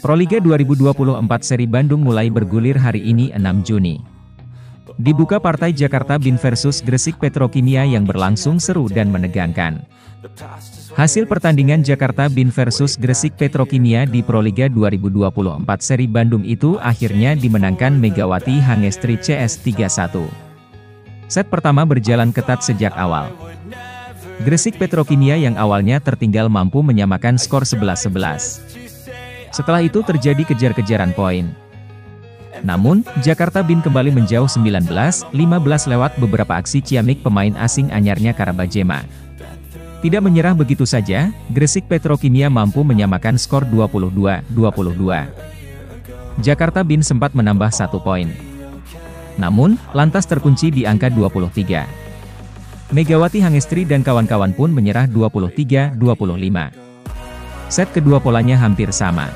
Proliga 2024 seri Bandung mulai bergulir hari ini 6 Juni. Dibuka partai Jakarta Bin versus Gresik Petrokimia yang berlangsung seru dan menegangkan. Hasil pertandingan Jakarta Bin versus Gresik Petrokimia di Proliga 2024 seri Bandung itu akhirnya dimenangkan Megawati Hangestri CS 3-1. Set pertama berjalan ketat sejak awal. Gresik Petrokimia yang awalnya tertinggal mampu menyamakan skor 11-11. Setelah itu terjadi kejar-kejaran poin. Namun, Jakarta Bin kembali menjauh 19-15 lewat beberapa aksi ciamik pemain asing anyarnya Karabajema. Tidak menyerah begitu saja, Gresik Petrokimia mampu menyamakan skor 22-22. Jakarta Bin sempat menambah satu poin. Namun, lantas terkunci di angka 23. Megawati Hangestri dan kawan-kawan pun menyerah 23-25. Set kedua polanya hampir sama.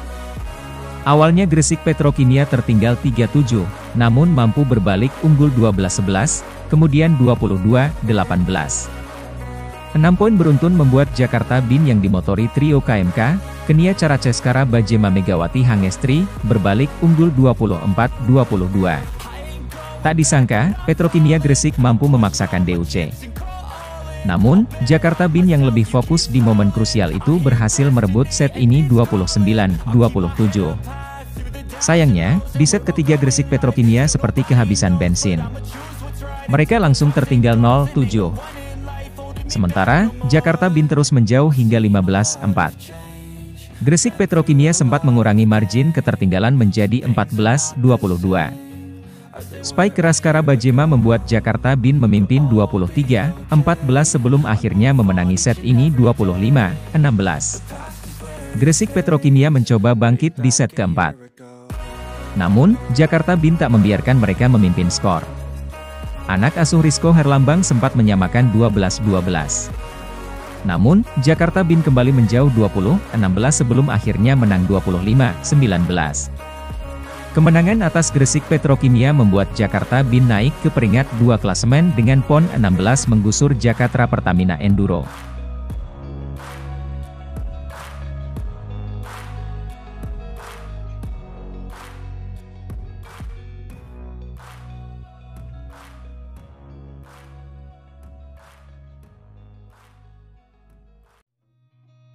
Awalnya Gresik Petrokimia tertinggal 3-7, namun mampu berbalik unggul 12-11, kemudian 22-18. 6 poin beruntun membuat Jakarta Bin yang dimotori trio KMK, Kenia Caraceskara Bajema Megawati Hangestri, berbalik unggul 24-22. Tak disangka, Petrokimia Gresik mampu memaksakan DUC. Namun, Jakarta Bin yang lebih fokus di momen krusial itu berhasil merebut set ini 29-27. Sayangnya, di set ketiga Gresik Petrokimia seperti kehabisan bensin. Mereka langsung tertinggal 0-7. Sementara, Jakarta Bin terus menjauh hingga 15-4. Gresik Petrokimia sempat mengurangi margin ketertinggalan menjadi 14-22. Spike keras Karabajema membuat Jakarta Bin memimpin 23-14 sebelum akhirnya memenangi set ini 25-16. Gresik Petrokimia mencoba bangkit di set keempat. Namun, Jakarta Bin tak membiarkan mereka memimpin skor. Anak asuh Rizko Herlambang sempat menyamakan 12-12. Namun, Jakarta Bin kembali menjauh 20-16 sebelum akhirnya menang 25-19. Kemenangan atas Gresik Petrokimia membuat Jakarta Bin naik ke peringkat 2 klasemen dengan PON 16 menggusur Jakarta Pertamina Enduro.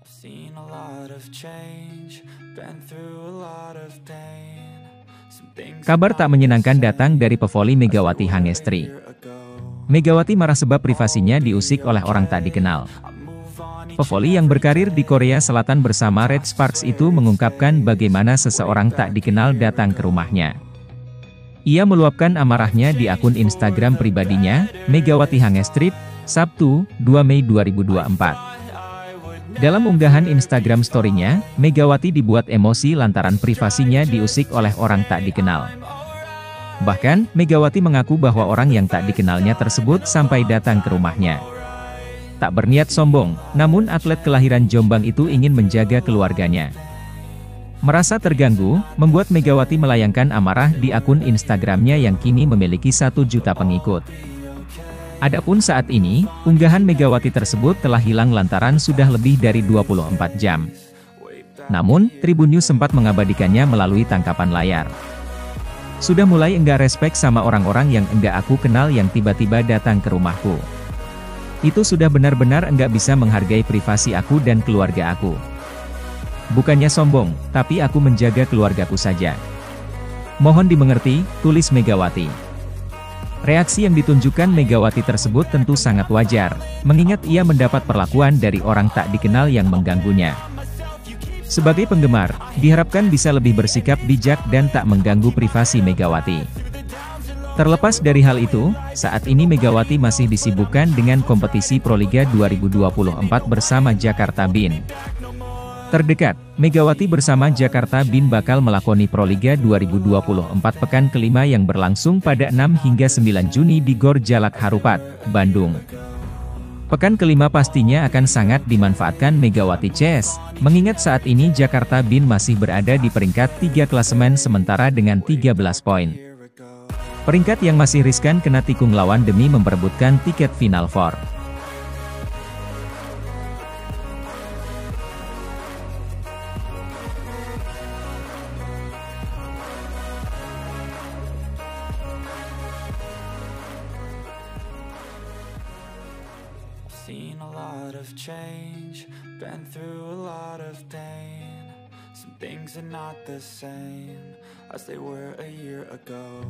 Seen a lot of change, been through a lot of pain. Kabar tak menyenangkan datang dari pevoli Megawati Hangestri. Megawati marah sebab privasinya diusik oleh orang tak dikenal. Pevoli yang berkarir di Korea Selatan bersama Red Sparks itu mengungkapkan bagaimana seseorang tak dikenal datang ke rumahnya. Ia meluapkan amarahnya di akun Instagram pribadinya, Megawati Hangestrip, Sabtu, 2 Mei 2024. Dalam unggahan Instagram story-nya, Megawati dibuat emosi lantaran privasinya diusik oleh orang tak dikenal. Bahkan, Megawati mengaku bahwa orang yang tak dikenalnya tersebut sampai datang ke rumahnya. Tak berniat sombong, namun atlet kelahiran Jombang itu ingin menjaga keluarganya. Merasa terganggu, membuat Megawati melayangkan amarah di akun Instagramnya yang kini memiliki satu juta pengikut. Adapun saat ini, unggahan Megawati tersebut telah hilang lantaran sudah lebih dari 24 jam. Namun, Tribun News sempat mengabadikannya melalui tangkapan layar. Sudah mulai enggak respek sama orang-orang yang enggak aku kenal yang tiba-tiba datang ke rumahku. Itu sudah benar-benar enggak bisa menghargai privasi aku dan keluarga aku. Bukannya sombong, tapi aku menjaga keluargaku saja. Mohon dimengerti, tulis Megawati. Reaksi yang ditunjukkan Megawati tersebut tentu sangat wajar, mengingat ia mendapat perlakuan dari orang tak dikenal yang mengganggunya. Sebagai penggemar, diharapkan bisa lebih bersikap bijak dan tak mengganggu privasi Megawati. Terlepas dari hal itu, saat ini Megawati masih disibukkan dengan kompetisi Proliga 2024 bersama Jakarta Bin. Terdekat, Megawati bersama Jakarta Bin bakal melakoni Proliga 2024 pekan kelima yang berlangsung pada 6 hingga 9 Juni di Gor Jalak Harupat, Bandung. Pekan kelima pastinya akan sangat dimanfaatkan Megawati CS, mengingat saat ini Jakarta Bin masih berada di peringkat 3 klasemen sementara dengan 13 poin. Peringkat yang masih riskan kena tikung lawan demi memperebutkan tiket Final Four. Seen a lot of change, been through a lot of pain. Some things are not the same as they were a year ago.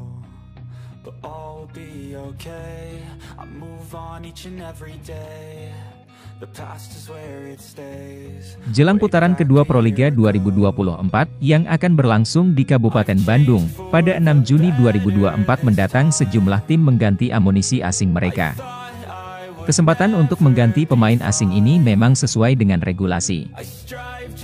But all will be okay. I move on each and every day. Jelang putaran kedua Proliga 2024 yang akan berlangsung di Kabupaten Bandung, pada 6 Juni 2024 mendatang sejumlah tim mengganti amunisi asing mereka. Kesempatan untuk mengganti pemain asing ini memang sesuai dengan regulasi.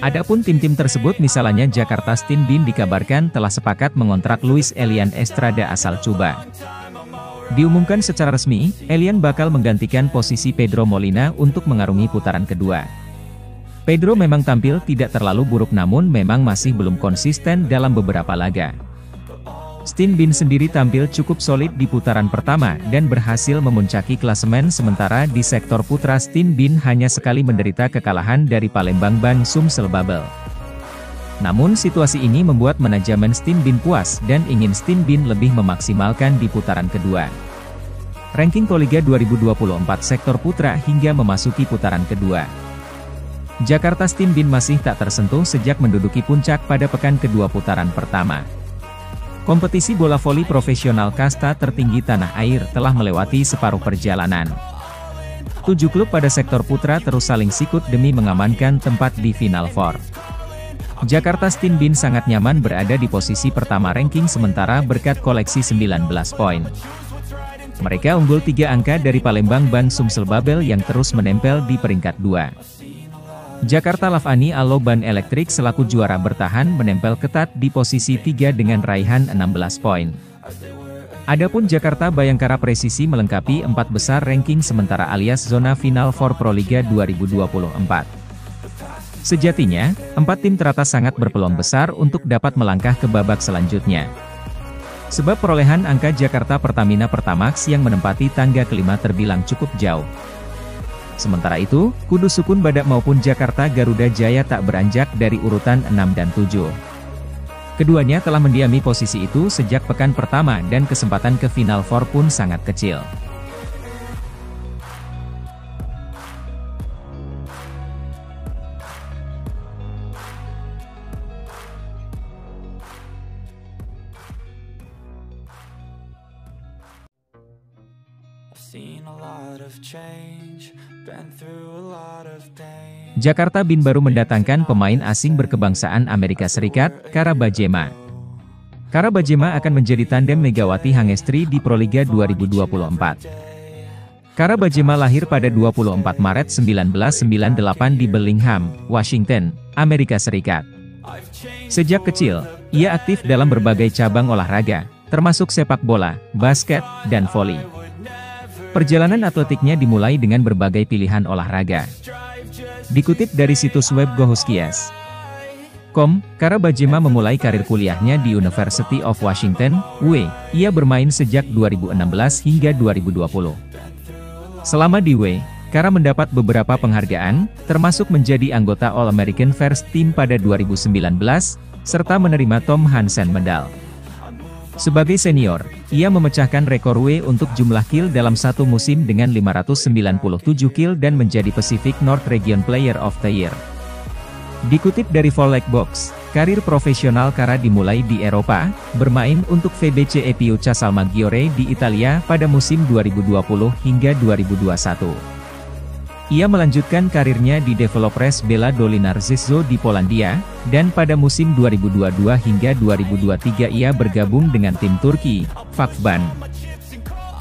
Adapun tim-tim tersebut misalnya Jakarta Steam Bin dikabarkan telah sepakat mengontrak Luis Elian Estrada asal Cuba. Diumumkan secara resmi, Elian bakal menggantikan posisi Pedro Molina untuk mengarungi putaran kedua. Pedro memang tampil tidak terlalu buruk namun memang masih belum konsisten dalam beberapa laga. Stin Bin sendiri tampil cukup solid di putaran pertama dan berhasil memuncaki klasemen sementara di sektor putra Stin Bin hanya sekali menderita kekalahan dari Palembang Ban Sumsel Babel. Namun situasi ini membuat manajemen Steam Bin puas dan ingin Steam Bin lebih memaksimalkan di putaran kedua. Ranking Proliga 2024 sektor putra hingga memasuki putaran kedua. Jakarta Steam Bin masih tak tersentuh sejak menduduki puncak pada pekan kedua putaran pertama. Kompetisi bola voli profesional kasta tertinggi tanah air telah melewati separuh perjalanan. Tujuh klub pada sektor putra terus saling sikut demi mengamankan tempat di Final Four. Jakarta Steam Bin sangat nyaman berada di posisi pertama ranking sementara berkat koleksi 19 poin. Mereka unggul tiga angka dari Palembang Ban Sumsel Babel yang terus menempel di peringkat 2. Jakarta Lavani Alo Ban Elektrik selaku juara bertahan menempel ketat di posisi 3 dengan raihan 16 poin. Adapun Jakarta Bayangkara Presisi melengkapi empat besar ranking sementara alias zona final for Proliga 2024. Sejatinya, empat tim teratas sangat berpeluang besar untuk dapat melangkah ke babak selanjutnya. Sebab perolehan angka Jakarta Pertamina Pertamax yang menempati tangga kelima terbilang cukup jauh. Sementara itu, Kudus Sukun Badak maupun Jakarta Garuda Jaya tak beranjak dari urutan 6 dan 7. Keduanya telah mendiami posisi itu sejak pekan pertama dan kesempatan ke Final Four pun sangat kecil. Jakarta Bin baru mendatangkan pemain asing berkebangsaan Amerika Serikat, Kara Bajema. Kara Bajema akan menjadi tandem Megawati Hangestri di Proliga 2024. Kara Bajema lahir pada 24 Maret 1998 di Bellingham, Washington, Amerika Serikat. Sejak kecil, ia aktif dalam berbagai cabang olahraga, termasuk sepak bola, basket, dan voli. Perjalanan atletiknya dimulai dengan berbagai pilihan olahraga. Dikutip dari situs web Gohuskias.com, Karabajema memulai karir kuliahnya di University of Washington, W. Ia bermain sejak 2016 hingga 2020. Selama di W, Kara mendapat beberapa penghargaan, termasuk menjadi anggota All-American First Team pada 2019, serta menerima Tom Hansen Medal. Sebagai senior, ia memecahkan rekor W untuk jumlah kill dalam satu musim dengan 597 kill dan menjadi Pacific North Region Player of the Year. Dikutip dari Volek Box, karir profesional Kara dimulai di Eropa, bermain untuk VBC Epiuca Salmaggiore di Italia pada musim 2020 hingga 2021. Ia melanjutkan karirnya di Developers Bela Dolinarzyzo di Polandia, dan pada musim 2022 hingga 2023 ia bergabung dengan tim Turki, Fakban.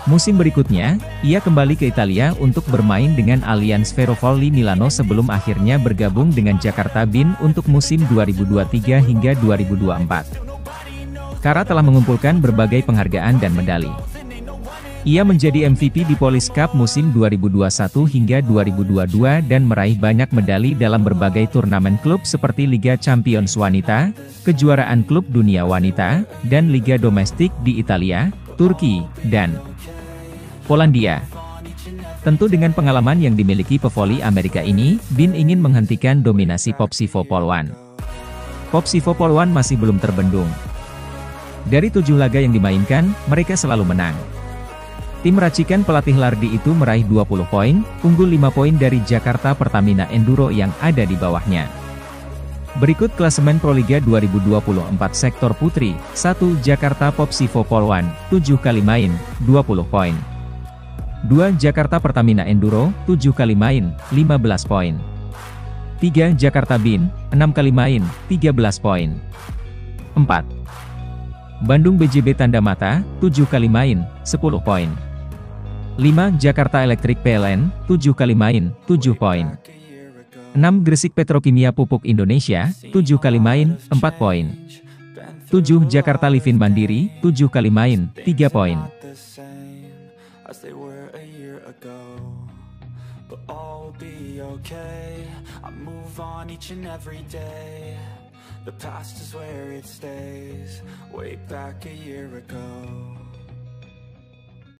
Musim berikutnya, ia kembali ke Italia untuk bermain dengan Allianz Ferrovoli Milano sebelum akhirnya bergabung dengan Jakarta Bin untuk musim 2023 hingga 2024. Kara telah mengumpulkan berbagai penghargaan dan medali. Ia menjadi MVP di Police Cup musim 2021 hingga 2022 dan meraih banyak medali dalam berbagai turnamen klub seperti Liga Champions Wanita, Kejuaraan Klub Dunia Wanita, dan Liga Domestik di Italia, Turki, dan Polandia. Tentu dengan pengalaman yang dimiliki pevoli Amerika ini, Bin ingin menghentikan dominasi Popsivo Polwan. Popsivo Polwan masih belum terbendung. Dari tujuh laga yang dimainkan, mereka selalu menang. Tim racikan pelatih Lardi itu meraih 20 poin, unggul 5 poin dari Jakarta Pertamina Enduro yang ada di bawahnya. Berikut klasemen Proliga 2024 sektor putri, 1 Jakarta Popsivo Polwan, 7 kali main, 20 poin. 2 Jakarta Pertamina Enduro, 7 kali main, 15 poin. 3 Jakarta Bin, 6 kali main, 13 poin. 4. Bandung BJB Tanda Mata, 7 kali main, 10 poin. 5. Jakarta Electric PLN, 7 kali main, 7 poin. 6. Gresik Petrokimia Pupuk Indonesia, 7 kali main, 4 poin. 7. Jakarta Livin Mandiri, 7 kali main, 3 poin. The past is where it stays, way back a year ago.